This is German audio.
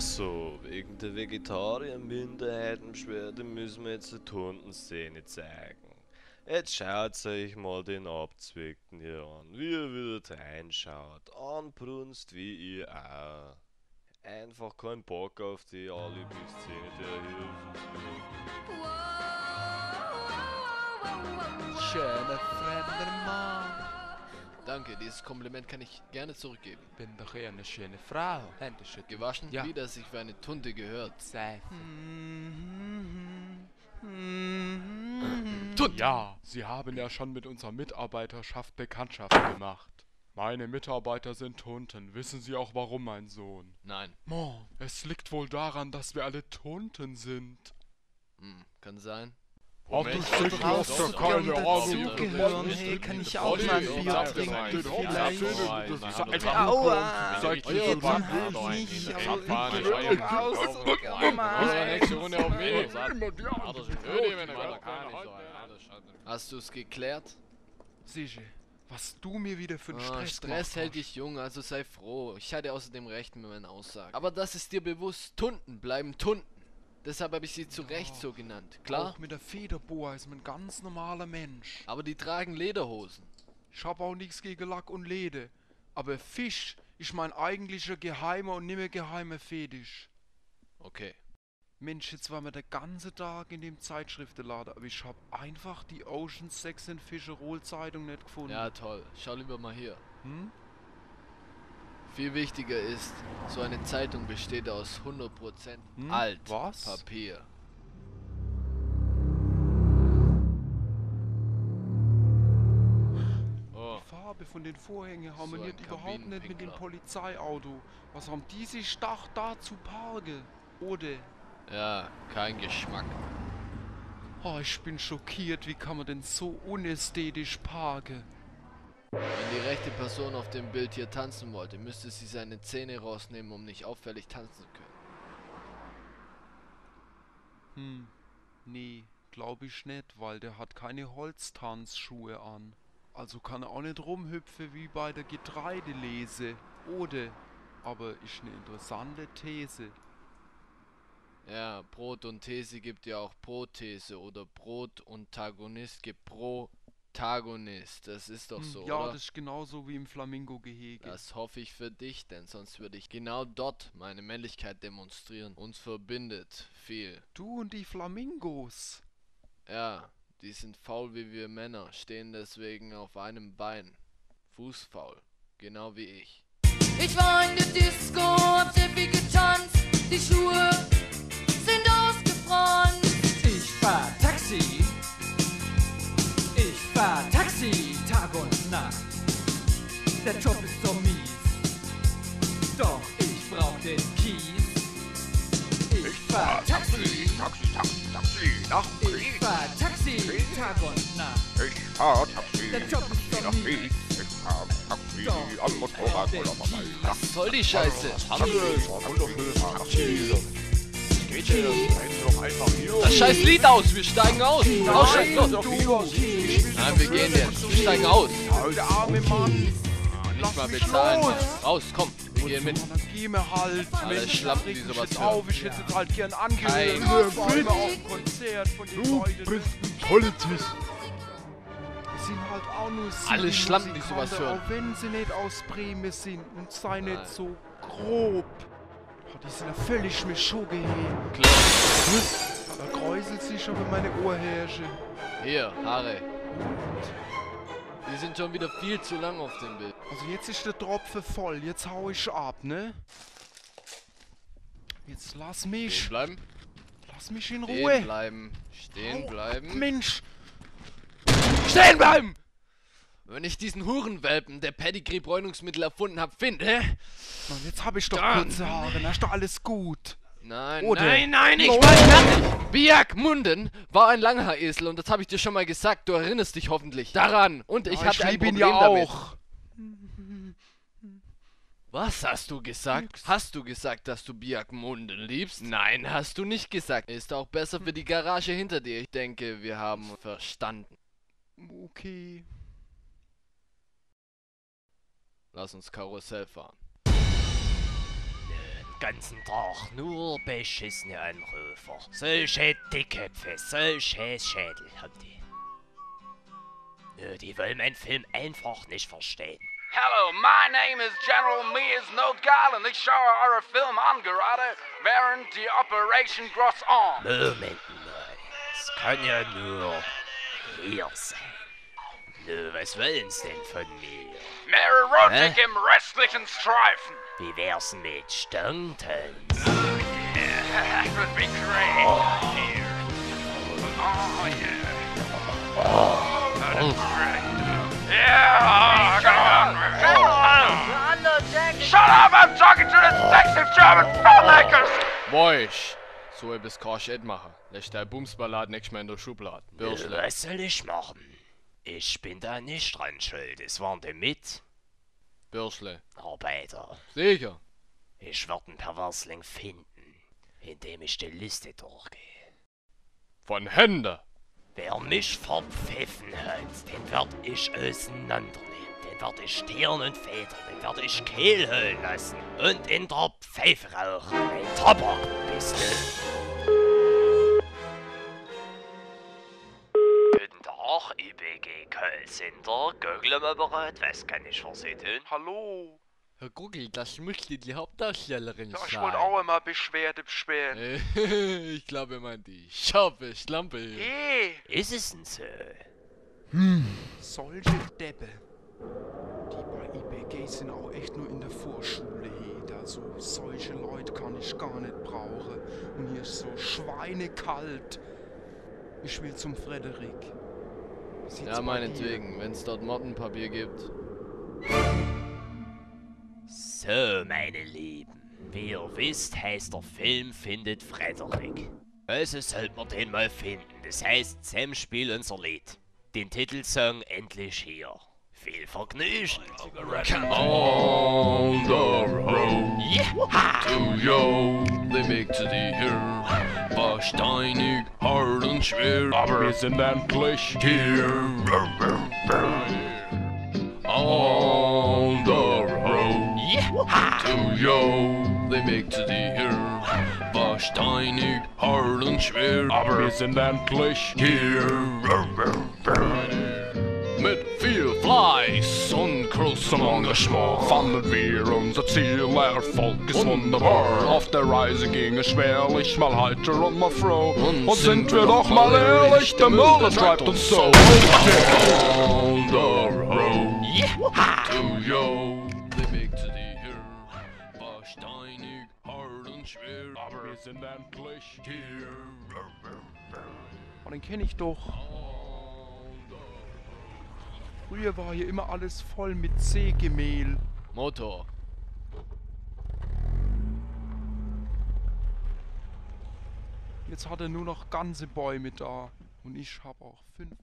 Also, wegen der Vegetarier-Minderheitenbeschwerde müssen wir jetzt die Tundenszene zeigen. Jetzt schaut euch mal den Abzwickten hier an, wie er wieder reinschaut, anbrunst wie ihr auch. Einfach kein Bock auf die Alibi-Szene, der hier Schöner fremder Mann. Danke, dieses Kompliment kann ich gerne zurückgeben. Bin doch eher eine schöne Frau. Hände schütteln. Gewaschen, Ja. wie das sich für eine Tunte gehört. Seife. Tut. Ja, Sie haben ja schon mit unserer Mitarbeiterschaft Bekanntschaft gemacht. Meine Mitarbeiter sind Tunten. Wissen Sie auch warum, mein Sohn? Nein. Mo, es liegt wohl daran, dass wir alle Tunten sind. Hm, kann sein. Ach du Stück, Auto- hast du Auto- keine Ahnung. Auto- hey, kann ich auch mal ein Bier trinken? Vielleicht. Aua. Mann, lang? halt nicht, aber ich ich will raus. Hast du es geklärt? Sicher, was du mir wieder für einen Ah, Stress Stress hält dich jung, also sei froh. Ich hatte außerdem recht mit meinen Aussagen. Aber das ist dir bewusst. Tunden bleiben Tunden. Deshalb habe ich sie zu Recht so genannt. Klar? Auch mit der Federboa ist man ein ganz normaler Mensch. Aber die tragen Lederhosen. Ich hab auch nichts gegen Lack und Lede. Aber Fisch ist mein eigentlicher geheimer und nimmer geheimer Fetisch. Okay. Mensch, jetzt waren wir den ganzen Tag in dem Zeitschriftenladen, aber ich hab einfach die Ocean Sex and Fischerol Zeitung nicht gefunden. Ja, toll. Schau lieber mal hier. Hm? Viel wichtiger ist, so eine Zeitung besteht aus 100% Hm? alt Was? Papier. Oh, Die Farbe von den Vorhängen So harmoniert ein überhaupt nicht mit dem. Polizeiauto. Was haben die sich da, da zu parken? Oder? ja, kein Geschmack. Oh, ich bin schockiert, wie kann man denn so unästhetisch parken? Wenn die rechte Person auf dem Bild hier tanzen wollte, müsste sie seine Zähne rausnehmen, um nicht auffällig tanzen zu können. Hm, nee, glaube ich nicht, weil der hat keine Holztanzschuhe an. Also kann er auch nicht rumhüpfen wie bei der Getreidelese. Oder? Aber ist eine interessante These. Ja, Brot und These gibt ja auch Prothese oder Brot und Tagonist gibt Protagonist. Das ist doch Hm, so, ja, oder? das ist genauso wie im Flamingo-Gehege. Das hoffe ich für dich, denn sonst würde ich genau dort meine Männlichkeit demonstrieren. Uns verbindet viel. Du und die Flamingos. Ja, die sind faul wie wir Männer, stehen deswegen auf einem Bein. Fußfaul, genau wie ich. Ich war in der Disco, hab sehr viel getanzt. Die Schuhe sind ausgebrannt. Ich fahr Taxi. Ich fahr Taxi Tag und Nacht. Der Job ist so mies. Doch ich brauch den Kies. Ich fahr Taxi. Taxi, Taxi, Taxi, nach Ich fahr Taxi Tag und Nacht. Ich fahr Taxi, Der Job ist so nach mies. Krieg. Ich fahr Taxi, Doch, am Motorrad der oder bei Kies. Was soll die Scheiße? Doch einfach hier. Das scheiß Lied aus, wir steigen aus. Aussteigen, los. Nein, wir gehen jetzt. Wir steigen aus. Der arme Mann. Nicht mal bezahlen. Raus, komm. Wir gehen mit. Halt. Schlampen, reg die sowas auf. Ich hätte jetzt halt gern angehört. Den Leuten. ein Polizist. Halt auch nur Alle Schlampen, die sowas hören. Auch wenn sie nicht aus Bremen sind und sei nicht so grob. Oh, die sind ja völlig mir Schugge hier. Klar. Da kräuselt sich aber meine Ohrhärsche. Hier, Haare. Die sind schon wieder viel zu lang auf dem Bild. Also jetzt ist der Tropfen voll. Jetzt hau ich ab, ne? Jetzt lass Stehen mich. bleiben. Lass mich in Stehen Ruhe. bleiben. Stehen bleiben. Mensch. Stehen bleiben! Wenn ich diesen Hurenwelpen, der Pedigree-Bräunungsmittel erfunden habe, finde. Mann, jetzt hab ich doch Dann. kurze Haare. Na, ist doch alles gut. Nein, Oder? nein, nein, ich No. bin fertig! Biak Munden war ein Langhaar-Esel und das habe ich dir schon mal gesagt. Du erinnerst dich hoffentlich daran. Und ich Ja, hatte ein lieb ihn Problem ja damit. auch. Was hast du gesagt? Hast du gesagt, dass du Biak Munden liebst? Nein, hast du nicht gesagt. Ist auch besser für die Garage hinter dir. Ich denke, wir haben verstanden. Okay. Lass uns Karussell fahren. ganzen Tag nur beschissene Anrufer. Solche Dickköpfe, solche Schädel haben die. Nö, die wollen meinen Film einfach nicht verstehen. Hello, my name is General Mears Notgal and ich schaue eure Film an gerade, während die Operation Gross On. Moment mal, es kann ja nur hier sein. Nö, was wollen's denn von mir? Mehr Erotik Hä? im restlichen Streifen. Wie wär's mit Stuntens? That would be great. Oh, yeah. Oh, that is great. Yeah, come on. Shut up, I'm talking to the sexy German filmmakers. Moisch! So etwas kannst du nicht machen. Lässt dein Bumsballad nächstes Mal in der Schublade. Bürschle. was soll ich machen? Ich bin da nicht dran schuld, es waren die Bürschle. Mitarbeiter. Sicher. Ich werd einen Perversling finden, indem ich die Liste durchgehe. Von Hände. Wer mich verpfiffen hat, den werd ich auseinandernehmen. Den werd ich Tieren und Vätern, den werd ich Kehl holen lassen und in der Pfeife rauchen. Ein Tabak bist du. IBG Callcenter, Google-Apparat, was kann ich für Sie tun? Hallo? Herr Guggel, das müsste die Hauptdarstellerin Ja, ich sein. wollte auch immer Beschwerde beschweren. Äh, ich glaube, er meint die scharfe Schlampe hier. Eh, Ist es denn so? solche Deppe. Die bei IBG sind auch echt nur in der Vorschule hier. Also solche Leute kann ich gar nicht brauchen. Und hier ist so schweinekalt. Ich will zum Frederik. Sieht's Ja, meinetwegen, wenn es dort Mottenpapier gibt. So, meine Lieben, wie ihr wisst, heißt der Film Findet Frederik. Also sollte man den mal finden. Das heißt, Sam spielt unser Lied. Den Titelsong endlich hier. Viel Vergnügen! On the road to yo, they make to the hill. War steinig, hart und schwer, aber Wir sind endlich hier. On the road to yo, they make to the hill. War steinig, hart und schwer, aber Wir sind endlich hier. Und großem Engagement fanden wir unser Ziel, Erfolg ist wunderbar. Auf der Reise ging es schwerlich, mal heiter und mal froh. Und, sind wir doch mal ehrlich, der Müll der treibt uns so. On the road to yo, make to. War steinig, hart und schwer, aber Wir sind endlich hier. Oh, den kenne ich doch. Früher war hier immer alles voll mit Sägemehl. Motor. Jetzt hat er nur noch ganze Bäume da. Und ich habe auch fünf